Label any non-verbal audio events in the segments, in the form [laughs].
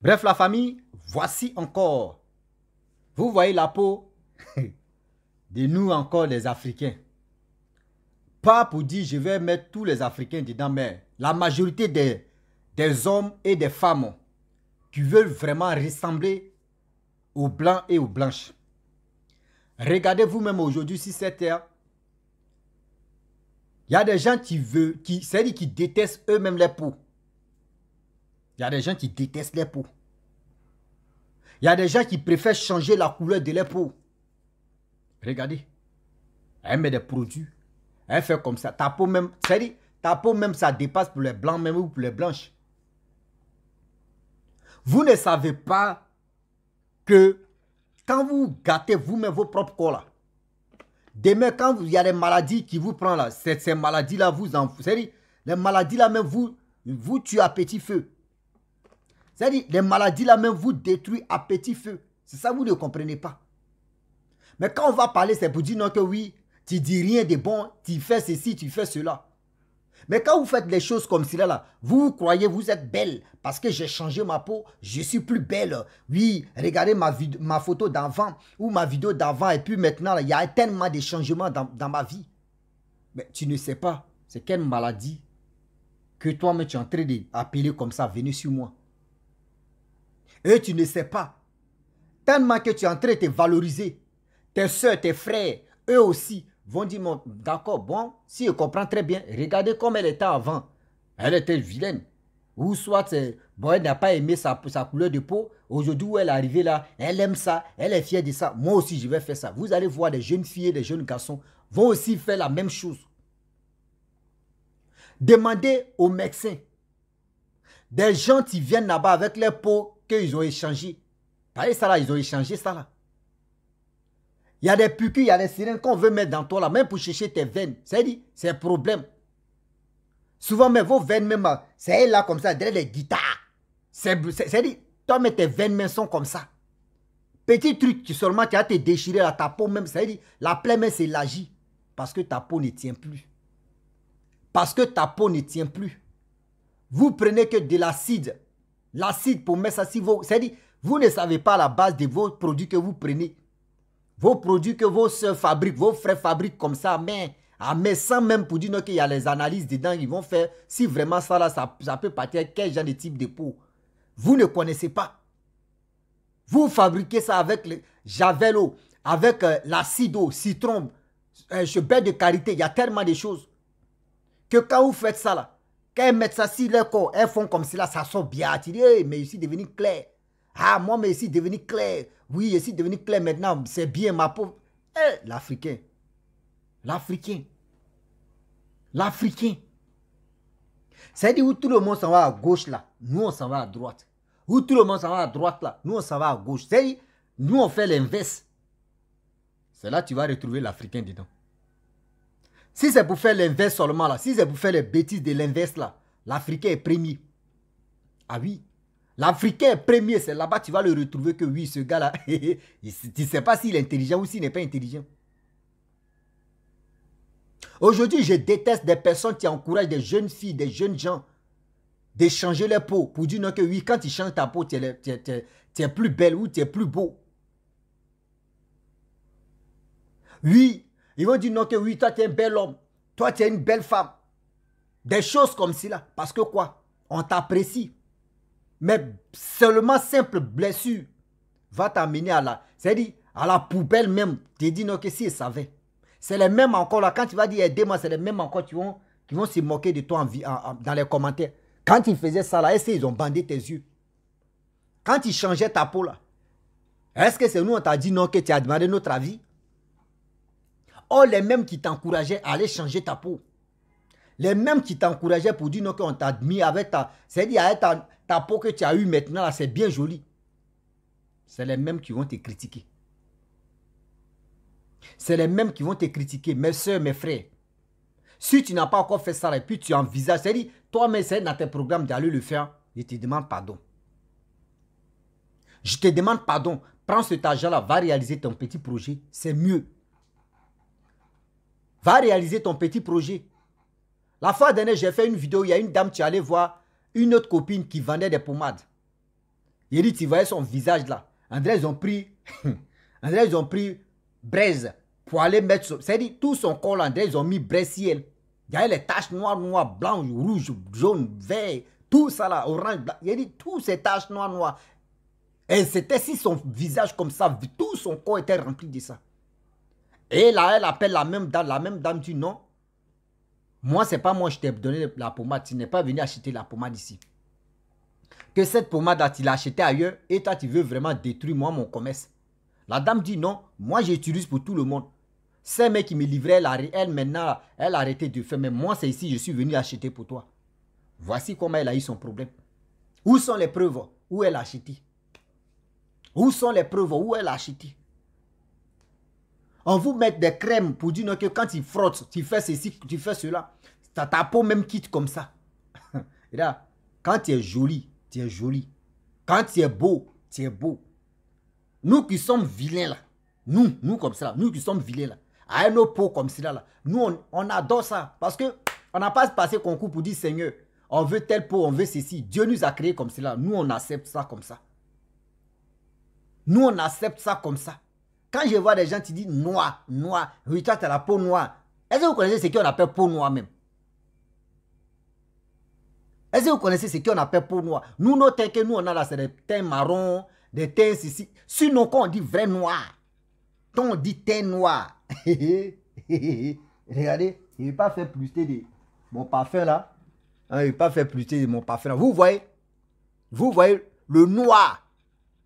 Bref, la famille, voici encore. Vous voyez la peau [laughs] de nous encore les Africains. Pas pour dire je vais mettre tous les Africains dedans, mais la majorité des, hommes et des femmes qui veulent vraiment ressembler aux blancs et aux blanches. Regardez vous-même aujourd'hui si c'est terre. Il y a des gens qui veulent, qui, c'est-à-dire qui détestent eux-mêmes les peaux. Il y a des gens qui détestent les peaux. Il y a des gens qui préfèrent changer la couleur de leur peau. Regardez. Elle met des produits. Elle fait comme ça. Ta peau même, ta peau même, ça dépasse pour les blancs même ou pour les blanches. Vous ne savez pas que quand vous gâtez vous-même vos propres corps là, demain quand il y a des maladies qui vous prennent là, ces, maladies-là vous en... C'est-à-dire, les maladies-là même vous, vous tuent à petit feu. C'est-à-dire, les maladies-là même vous détruisent à petit feu. C'est ça, vous ne comprenez pas. Mais quand on va parler, c'est pour dire non que oui, tu dis rien de bon, tu fais ceci, tu fais cela. Mais quand vous faites les choses comme cela, là, vous, croyez vous êtes belle parce que j'ai changé ma peau, je suis plus belle. Oui, regardez ma, ma photo d'avant ou ma vidéo d'avant et puis maintenant, il y a tellement de changements dans, dans ma vie. Mais tu ne sais pas, c'est quelle maladie que toi-même tu es en train d'appeler comme ça, venez sur moi. Et tu ne sais pas. Tellement que tu es en train de te valoriser. Tes soeurs, tes frères, eux aussi, vont dire, d'accord, bon, si je comprends très bien, regardez comme elle était avant. Elle était vilaine. Ou soit, bon, elle n'a pas aimé sa, couleur de peau. Aujourd'hui, où elle est arrivée là, elle aime ça, elle est fière de ça. Moi aussi, je vais faire ça. Vous allez voir des jeunes filles et des jeunes garçons vont aussi faire la même chose. Demandez aux médecins. Des gens qui viennent là-bas avec leur peau qu'ils ont échangé. Par ça là, ils ont échangé ça là. Il y a des piqûres, il y a des sirènes qu'on veut mettre dans toi là, même pour chercher tes veines. C'est dit, c'est un problème. Souvent, mais vos veines même, c'est là comme ça, derrière les guitares. C'est dit, toi, mais tes veines même sont comme ça. Petit truc qui seulement tu as te déchiré à ta peau même, c'est dit, la plaie même c'est l'agit. Parce que ta peau ne tient plus. Parce que ta peau ne tient plus. Vous prenez que de l'acide. L'acide pour mettre ça si vous. C'est dit, vous ne savez pas la base de vos produits que vous prenez. Vos produits que vos soeurs fabriquent, vos frères fabriquent comme ça, mais, mais sans même pour dire qu'il y a les analyses dedans, ils vont faire si vraiment ça là, ça, peut partir quel genre de type de peau? Vous ne connaissez pas. Vous fabriquez ça avec le javelot, avec euh, l'acide citron, euh, de karité, il y a tellement de choses. Que quand vous faites ça là, quand elles mettent ça sur leur corps, elles font comme cela, ça sort bien. Tu dis, mais ici devenu clair. Ah, moi, mais ici devenu clair. Oui, ici devenu clair maintenant. C'est bien, ma pauvre. Eh, l'Africain. L'Africain. L'Africain. C'est dit où tout le monde s'en va à gauche là. Nous, on s'en va à droite. Où tout le monde s'en va à droite là. Nous, on s'en va à gauche. C'est dit, nous, on fait l'inverse. C'est là que tu vas retrouver l'Africain dedans. Si c'est pour faire l'inverse seulement là, si c'est pour faire les bêtises de l'inverse là, l'Africain est premier. Ah oui. L'Africain est premier, c'est là-bas tu vas le retrouver que oui, ce gars-là, [laughs] tu ne sais pas s'il est intelligent ou s'il n'est pas intelligent. Aujourd'hui, je déteste des personnes qui encouragent des jeunes filles, des jeunes gens d'échanger leur peau pour dire non que oui, quand tu changes ta peau, tu es, tu es plus belle ou tu es plus beau. Oui, ils vont dire non que oui, toi tu es un bel homme, toi tu es une belle femme. Des choses comme cela. Parce que quoi? On t'apprécie. Mais seulement simple blessure va t'amener à la, c'est-à-dire à la poubelle même. Tu dis non que si ils savaient. C'est les mêmes encore là. Quand tu vas dire aidez-moi, c'est les mêmes encore qui vont, qui vont se moquer de toi dans les commentaires. Quand ils faisaient ça là, est-ce qu'ils ont bandé tes yeux? Quand ils changeaient ta peau là, est-ce que c'est nous on t'a dit non que tu as demandé notre avis? Oh, les mêmes qui t'encourageaient à aller changer ta peau. Les mêmes qui t'encourageaient pour dire non qu'on t'a mis avec ta... C'est-à-dire avec ta, peau que tu as eue maintenant, là, c'est bien joli. C'est les mêmes qui vont te critiquer. C'est les mêmes qui vont te critiquer, mes soeurs, mes frères. Si tu n'as pas encore fait ça et puis tu envisages, c'est-à-dire, toi-même, c'est dans tes programmes d'aller le faire, je te demande pardon. Je te demande pardon. Prends cet argent-là, va réaliser ton petit projet. C'est mieux. Va réaliser ton petit projet. La fois dernière, j'ai fait une vidéo, il y a une dame qui allait voir une autre copine qui vendait des pommades. Il dit, tu voyais son visage là. André, ils ont pris, [laughs] André, ils ont pris braise pour aller mettre, c'est-à-dire tout son corps André, ils ont mis braise ciel. Il y avait les taches noires, noires, blanches, rouges, jaunes, verts, tout ça là, orange, blanc. Il dit, toutes ces taches noires, noires. Et c'était si son visage comme ça, tout son corps était rempli de ça. Et là, elle appelle la même dame, la même dame dit non. Moi, c'est pas moi, je t'ai donné la pommade. Tu n'es pas venu acheter la pommade ici. Que cette pommade-là, tu l'as achetée ailleurs et toi, tu veux vraiment détruire moi, mon commerce. La dame dit non, moi, j'utilise pour tout le monde. C'est mec qui me livrait, elle, elle maintenant, elle a arrêté de faire. Mais moi, c'est ici, je suis venu acheter pour toi. Voici comment elle a eu son problème. Où sont les preuves Où elle a acheté? Où sont les preuves Où elle a acheté? On vous met des crèmes pour dire que quand tu frottes, tu fais ceci, tu fais cela. Ta, peau même quitte comme ça. [laughs] Et là, quand tu es joli, tu es joli. Quand tu es beau, tu es beau. Nous qui sommes vilains là, nous, nous comme ça, nous qui sommes vilains là, à nos peaux comme cela là, nous on, on adore ça parce que on n'a pas passé concours pour dire Seigneur, on veut telle peau, on veut ceci. Dieu nous a créé comme cela. Nous, on accepte ça comme ça. Nous, on accepte ça comme ça. Quand je vois des gens qui disent noir, noir, oui, toi, tu as la peau noire. Est-ce que vous connaissez ce qu'on appelle peau noire même? Est-ce que vous connaissez ce qu'on appelle peau noire? Nous, nos teints que nous, on a là, c'est des teints marrons, des teints ici. Sinon, quand on dit vrai noir, quand on dit teint noir, [laughs] regardez, il ne pas faire plus de mon parfum là. Hein, il pas fait plus de mon parfum. Vous voyez? Vous voyez le noir.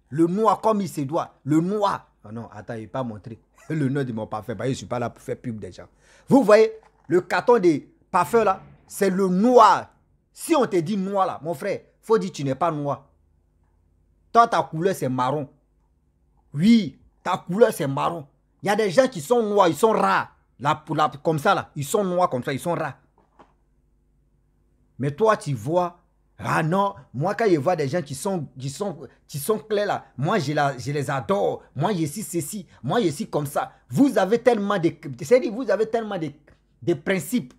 Le noir comme il se doit. Le noir. Ah non, attends, il pas montré [laughs] le nom de mon parfum. je ne suis pas là pour faire pub déjà. Vous voyez le carton de parfum là, c'est le noir. Si on te dit noir là, mon frère, faut dire que tu n'es pas noir. Toi, ta couleur c'est marron. Oui, ta couleur c'est marron. Il y a des gens qui sont noirs, ils sont rares. Là, comme ça là, ils sont noirs comme ça, ils sont rares. Mais toi, tu vois, ah non, moi quand je vois des gens qui sont, qui sont, qui sont clairs là, moi je, les adore, moi je suis ceci, moi je suis comme ça. Vous avez tellement de, c'est-à-dire vous avez tellement de, de principes.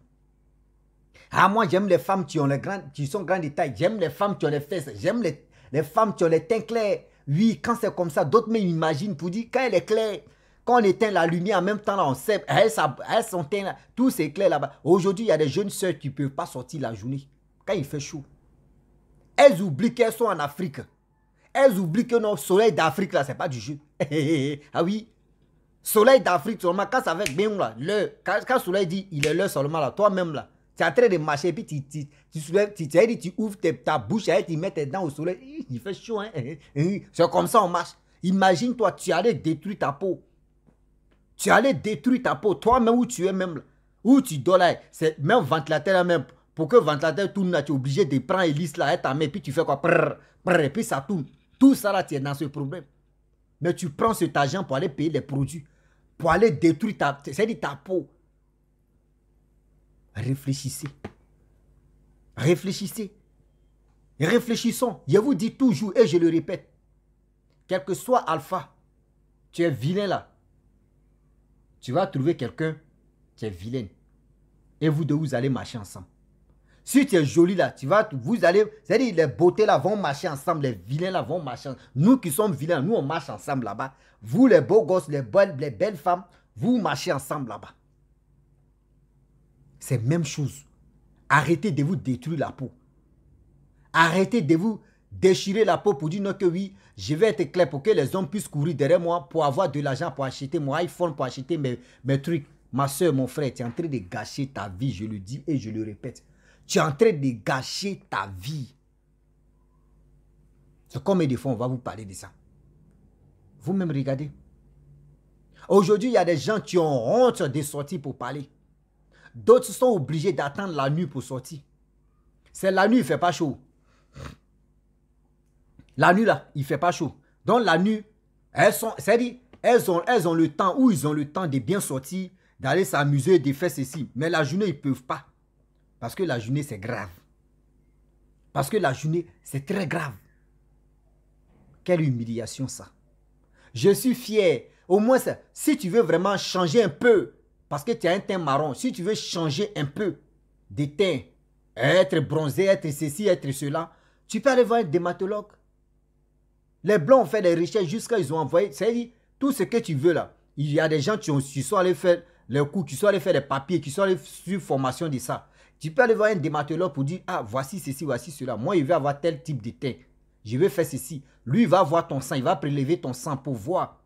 Ah moi j'aime les femmes qui ont les grands, qui sont grandes de taille, j'aime les femmes qui ont les fesses, j'aime les, les femmes qui ont les teints clairs. Oui, quand c'est comme ça, d'autres m'imaginent pour dire quand elle est claire, quand on éteint la lumière en même temps, là, on sait, elles, elles sont là, tout c'est clair là-bas. Aujourd'hui, il y a des jeunes soeurs qui ne peuvent pas sortir la journée quand il fait chaud. Elles oublient qu'elles sont en Afrique. Elles oublient que notre soleil d'Afrique, là, c'est pas du jeu. [laughs] ah oui. Soleil d'Afrique seulement, quand ça va bien là, le, quand, le soleil dit il est l'heure seulement là, toi-même là, tu es en train de marcher, puis tu, tu, tu, tu, tu, tu ouvres ta bouche et tu mets tes dents au soleil. Il fait chaud, hein. [laughs] C'est comme ça on marche. Imagine-toi, tu allais détruire ta peau. Tu allais détruire ta peau, toi-même où tu es même là. Où tu dors là, c'est même ventilateur là même. Pour que le tourne là, tu es obligé de prendre l'hélice là, ta main, puis tu fais quoi? Et puis ça tourne. Tout ça là, tu es dans ce problème. Mais tu prends cet argent pour aller payer les produits, pour aller détruire ta, c'est-à-dire ta peau. Réfléchissez. Réfléchissez. Réfléchissons. Je vous dis toujours, et je le répète, quel que soit Alpha, tu es vilain là tu vas trouver quelqu'un qui est vilain. Et vous deux, vous allez marcher ensemble. Si tu es joli là, tu vas, vous allez, c'est-à-dire les beautés là vont marcher ensemble, les vilains là vont marcher ensemble. Nous qui sommes vilains, nous on marche ensemble là-bas. Vous les beaux gosses, les belles, les belles femmes, vous marchez ensemble là-bas. C'est même chose. Arrêtez de vous détruire la peau. Arrêtez de vous déchirer la peau pour dire non que oui, je vais être clair pour que les hommes puissent courir derrière moi pour avoir de l'argent pour acheter mon iPhone, pour acheter mes, mes trucs. Ma soeur, mon frère, tu es en train de gâcher ta vie, je le dis et je le répète. Tu es en train de gâcher ta vie. C'est combien de fois on va vous parler de ça Vous-même regardez. Aujourd'hui, il y a des gens qui ont honte de sortir pour parler. D'autres sont obligés d'attendre la nuit pour sortir. C'est la nuit, il ne fait pas chaud. La nuit, là, il ne fait pas chaud. Donc, la nuit, elles sont, c'est-à-dire, elles ont, elles ont le temps, où ils ont le temps de bien sortir, d'aller s'amuser, de faire ceci. Mais la journée, ils ne peuvent pas. Parce que la journée, c'est grave. Parce que la journée, c'est très grave. Quelle humiliation, ça. Je suis fier. Au moins, si tu veux vraiment changer un peu, parce que tu as un teint marron, si tu veux changer un peu de teint, être bronzé, être ceci, être cela, tu peux aller voir un dématologue. Les Blancs ont fait des recherches jusqu'à ils ont envoyé. C'est-à-dire, tout ce que tu veux là. Il y a des gens qui, ont, qui sont allés faire les cours, qui sont allés faire des papiers, qui sont allés suivre formation de ça. Tu peux aller voir un dématologue pour dire, ah, voici ceci, voici cela. Moi, il vais avoir tel type de teint. Je vais faire ceci. Lui, il va voir ton sang, il va prélever ton sang pour voir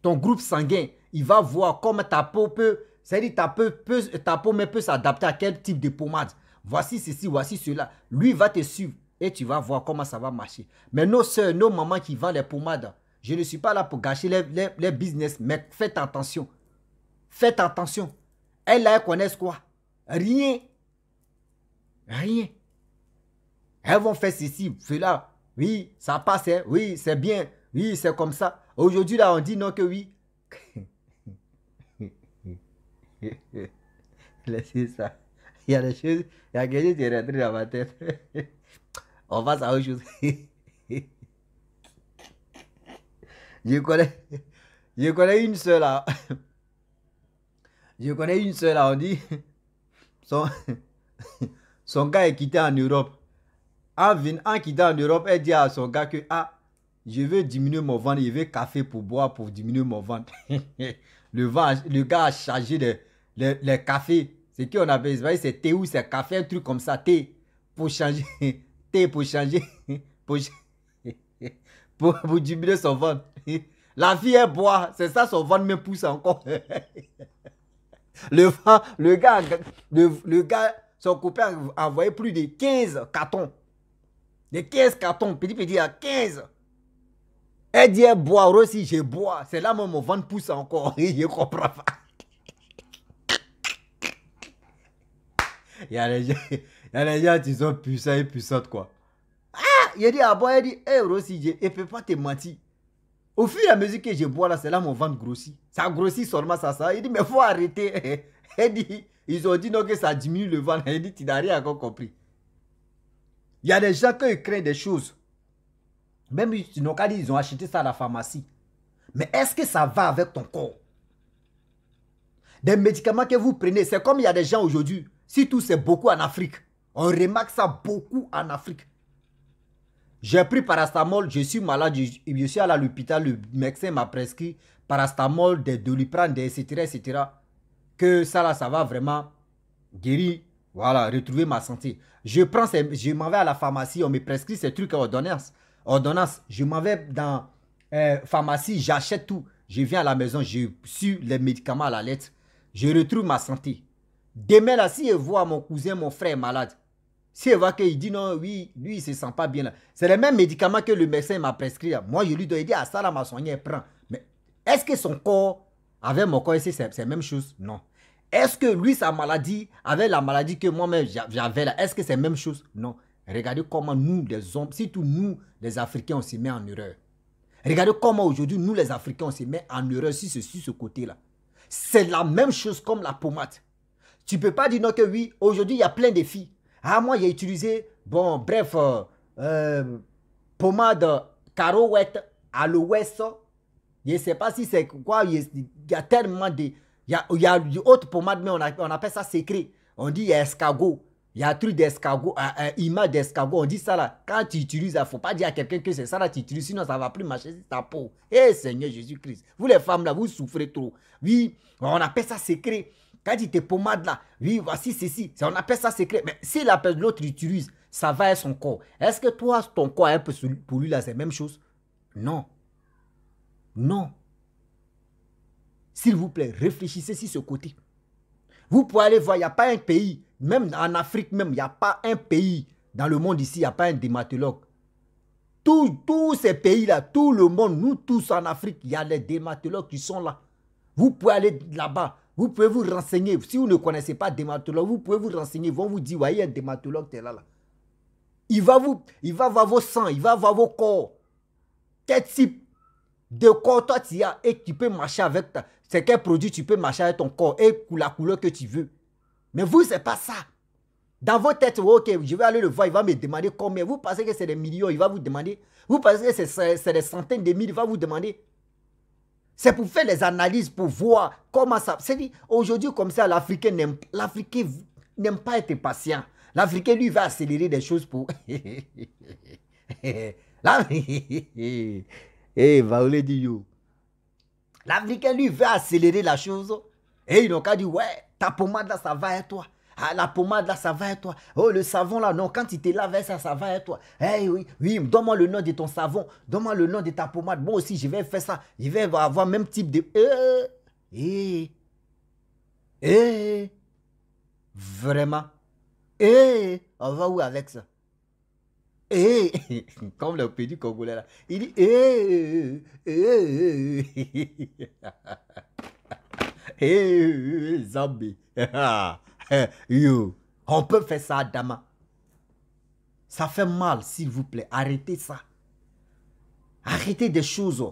ton groupe sanguin. Il va voir comment ta peau peut, c'est-à-dire ta peau, peut, ta peau peut s'adapter à quel type de pommade. Voici ceci, voici cela. Lui va te suivre et tu vas voir comment ça va marcher. Mais nos soeurs, nos mamans qui vendent les pommades, je ne suis pas là pour gâcher les, business, mais faites attention. Faites attention. Elles, là, elles connaissent quoi? Rien. Rien. Elles vont faire ceci, cela. Oui, ça passe, hein. oui, c'est bien. Oui, c'est comme ça. Aujourd'hui, là, on dit non que oui. [laughs] Laissez ça. Il y a des choses, il y a quelque chose qui est rentré dans ma tête. [laughs] on passe à autre chose. [laughs] je connais, je connais une seule là. Je connais une seule là, on dit. Son, [laughs] son gars est quitté en Europe. En, en quittant en Europe, elle dit à son gars que ah, je veux diminuer mon ventre, je veux café pour boire pour diminuer mon ventre. [laughs] le, vent, le gars a chargé les, les, les cafés. C'est qu'on appelle, c'est thé ou c'est café, un truc comme ça, thé, pour changer, [laughs] thé pour changer, pour, pour, pour diminuer son ventre. La fille, elle boit, c'est ça, son ventre me pousse encore. Le, le gars, le, gars, son copain a envoyé plus de 15 cartons. De 15 cartons, petit petit à 15. Elle dit, elle boit aussi, je bois. C'est là mon ventre pousse encore. [laughs] Je comprends pas. Il y a les gens, qui sont puissants et puissantes, quoi. Ah, il dit, ah bon, il dit, eh, Rossi, je ne peux pas te mentir. Au fur et à mesure que je bois là, c'est là mon ventre grossit. Ça grossit seulement ça, ça. Il dit, mais faut arrêter. [laughs] Il dit, ils ont dit non que ça diminue le ventre. Il dit, tu n'as rien encore compris. Il y a des gens qui créent des choses. Même ils n'ont qu'à dire, ils ont acheté ça à la pharmacie. Mais est-ce que ça va avec ton corps? Des médicaments que vous prenez, c'est comme il y a des gens aujourd'hui. Si tout c'est beaucoup en Afrique. On remarque ça beaucoup en Afrique. J'ai pris parastamol, je suis malade, je, suis à l'hôpital, le médecin m'a prescrit parastamol, des doliprane, etc., etc. Que ça là, ça va vraiment guérir, voilà, retrouver ma santé. Je prends, je m'en vais à la pharmacie, on me prescrit ces trucs à ordonnance. Ordonnance, je m'en vais dans euh, pharmacie, j'achète tout. Je viens à la maison, je suis les médicaments à la lettre. Je retrouve ma santé. Demain là, si je vois mon cousin, mon frère malade, si elle voit qu'il dit non, oui, lui, il ne se sent pas bien. C'est le même médicament que le médecin m'a prescrit. Moi, je lui dois dire, ah, ça, là, m'a soigné, prend. Mais est-ce que son corps, avec mon corps, c'est la même chose? Non. Est-ce que lui, sa maladie, avec la maladie que moi-même j'avais là, est-ce que c'est la même chose? Non. Regardez comment nous, les hommes, surtout nous, les Africains, on se met en erreur. Regardez comment aujourd'hui, nous, les Africains, on se met en erreur sur ce, sur ce côté-là. C'est la même chose comme la pommade. Tu ne peux pas dire non que oui, aujourd'hui, il y a plein de filles. Ah, moi, j'ai utilisé, bon, bref, euh, euh, pommade carouette à l'ouest. Je ne sais pas si c'est quoi, il y, a tellement de... Il y a, il y autre pommade, mais on, on, appelle ça secret. On dit escargot. Il y a un truc d'escargot, un, image d'escargot. On dit ça là. Quand tu utilises, il ne faut pas dire à quelqu'un que c'est ça là, tu utilises, sinon ça ne va plus marcher sur ta peau. Eh Seigneur Jésus-Christ. Vous les femmes là, vous souffrez trop. Oui, on appelle ça secret. Quand il te pommade là, oui, voici ceci. On appelle ça secret. Mais si l'autre utilise, ça va être son corps. Est-ce que toi, ton corps un peu pour lui là, c'est la même chose? Non. Non. S'il vous plaît, réfléchissez sur ce côté. Vous pouvez aller voir, il n'y a pas un pays, même en Afrique même, il n'y a pas un pays dans le monde ici, il n'y a pas un dématologue. Tous ces pays-là, tout le monde, nous tous en Afrique, il y a des dématologues qui sont là. Vous pouvez aller là-bas. Vous pouvez vous renseigner. Si vous ne connaissez pas dématologue, vous pouvez vous renseigner. Ils vont vous dire, voyez un dématologue, es là, là. Il va, vous, il va voir vos sangs, il va voir vos corps. Quel type de corps toi tu as et tu peux marcher avec ta... C'est quel produit tu peux marcher avec ton corps et la couleur que tu veux. Mais vous, c'est pas ça. Dans votre tête, ok, je vais aller le voir, il va me demander combien. Vous pensez que c'est des millions, il va vous demander. Vous pensez que c'est des centaines de mille, il va vous demander. C'est pour faire les analyses, pour voir comment ça... C'est dit, aujourd'hui, comme ça, l'Africain n'aime, n'aime pas être patient. L'Africain, lui, va accélérer des choses pour... [laughs] [laughs] Eh. L'Africain, lui, veut accélérer la chose. Et ils n'ont qu'à dire, ouais, ta pommade là, ça va et toi. Ah, la pommade là, ça va et toi. Oh, le savon là, non, quand il te lave ça, ça va et toi. Eh oui, oui, donne-moi le nom de ton savon. Donne-moi le nom de ta pommade. Moi aussi, je vais faire ça. Je vais avoir même type de. Eh, eh, eh. Vraiment. Eh, on va où avec ça? Eh, [laughs] comme le petit congolais là. Il dit, eh, eh, eh, eh, [laughs] zombie. [laughs] Yo, on peut faire ça, Dama. Ça fait mal, s'il vous plaît. Arrêtez ça. Arrêtez des choses.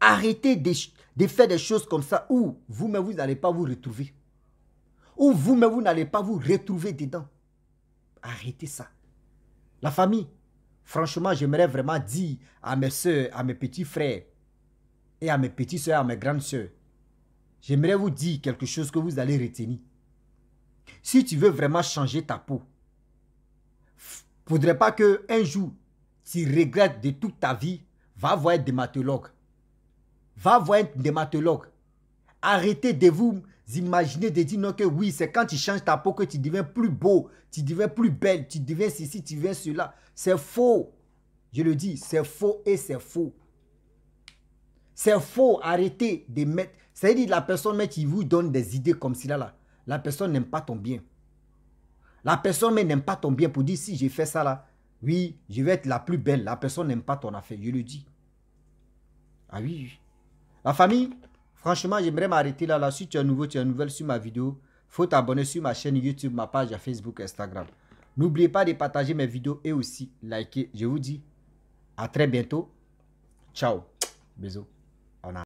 Arrêtez de, faire des choses comme ça où vous-même, vous n'allez pas vous retrouver. Ou vous-même, vous n'allez pas vous retrouver dedans. Arrêtez ça. La famille, franchement, j'aimerais vraiment dire à mes soeurs, à mes petits frères, et à mes petites soeurs, à mes grandes soeurs, j'aimerais vous dire quelque chose que vous allez retenir. Si tu veux vraiment changer ta peau, faudrait pas que un jour, tu regrettes de toute ta vie, va voir un dermatologue. Va voir un dermatologue. Arrêtez de vous imaginer, de dire non que oui, c'est quand tu changes ta peau que tu deviens plus beau, tu deviens plus belle, tu deviens ceci, tu deviens cela. C'est faux. Je le dis, c'est faux et c'est faux. C'est faux. Arrêtez de mettre. C'est-à-dire la personne qui vous donne des idées comme cela là. La personne n'aime pas ton bien. La personne n'aime pas ton bien pour dire si j'ai fait ça là, oui, je vais être la plus belle. La personne n'aime pas ton affaire, je le dis. Ah oui. La famille, franchement, j'aimerais m'arrêter là, là. Si tu es nouveau, tu es nouvelle sur ma vidéo, faut t'abonner sur ma chaîne YouTube, ma page Facebook, Instagram. N'oubliez pas de partager mes vidéos et aussi liker. Je vous dis à très bientôt. Ciao. Bisous.